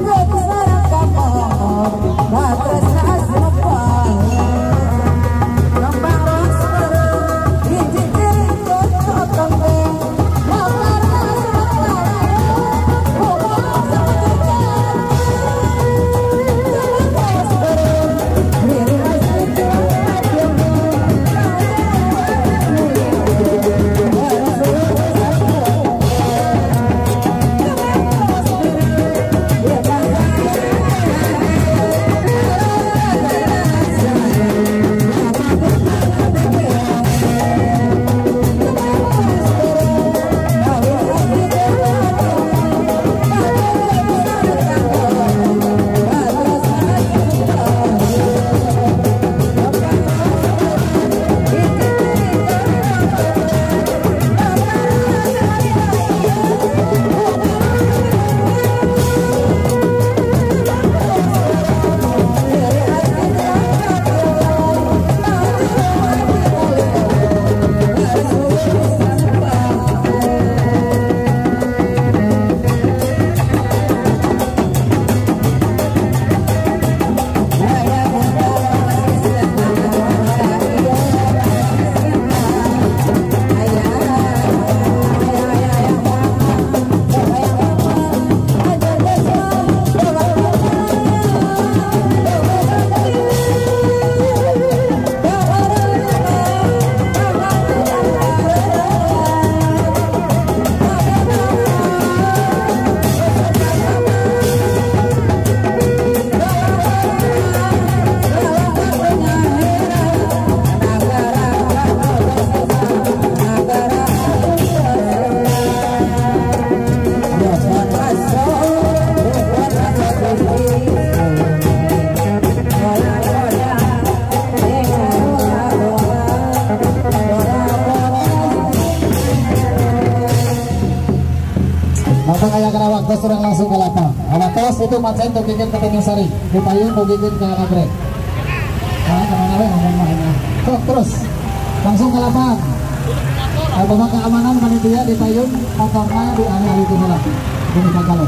Thank you. Terus orang langsung ke lapang. Awatos itu macam tuh bikin ke Tanjung Sari. Di payung tuh bikin ke Nagrek nah ke mana lagi ngomong mainnya tuh terus langsung ke lapang. Bapak keamanan panitia di payung motornya di alih-alih ini lah ini kalau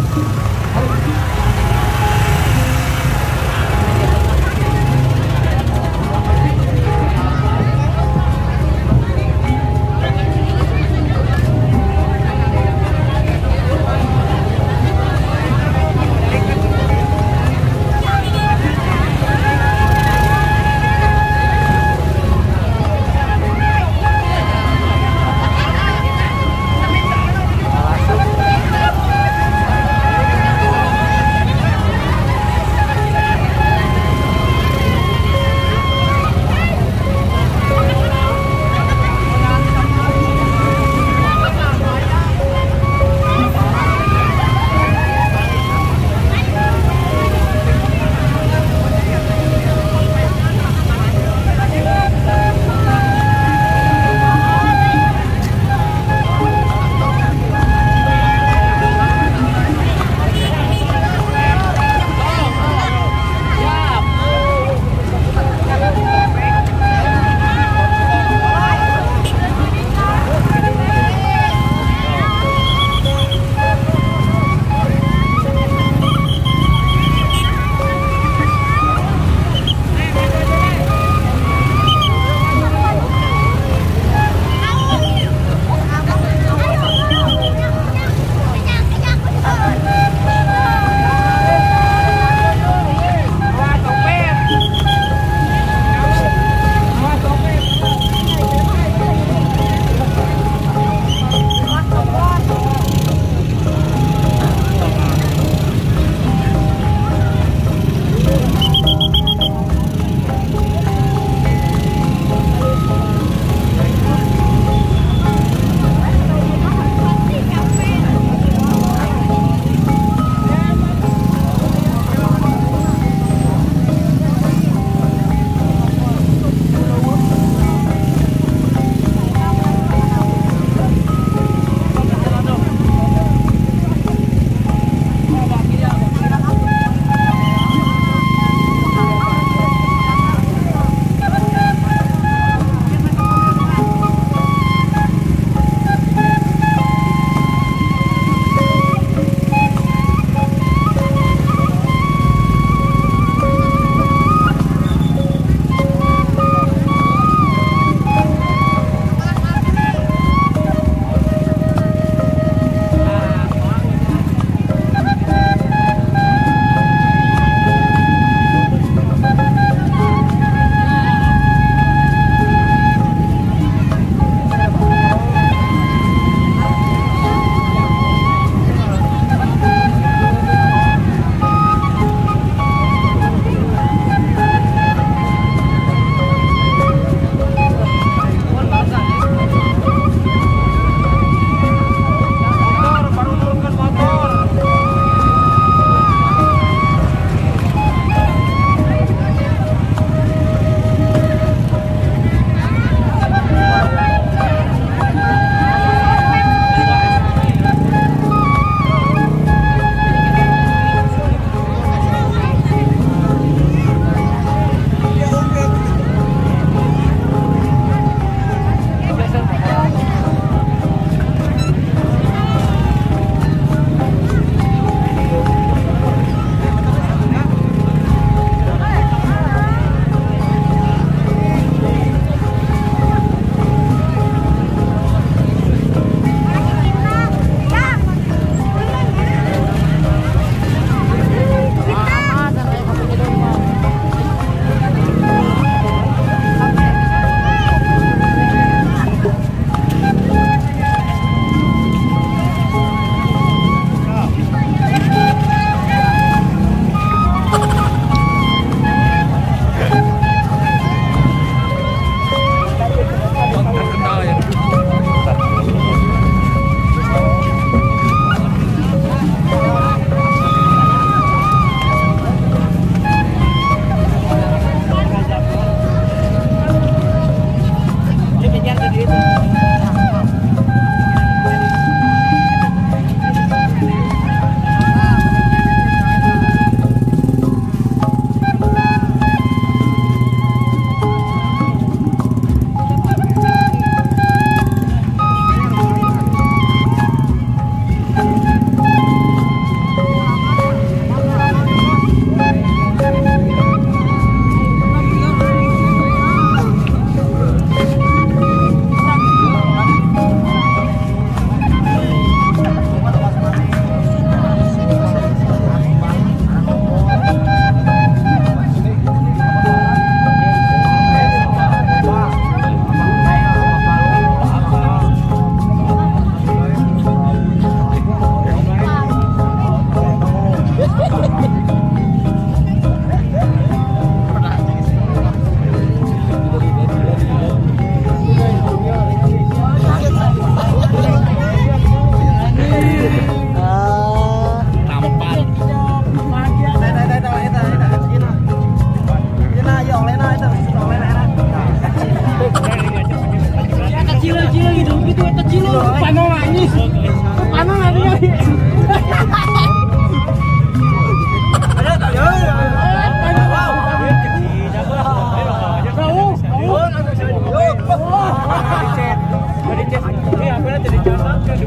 Kayak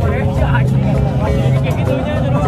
boleh. Ya. Kayak gitunya dulu.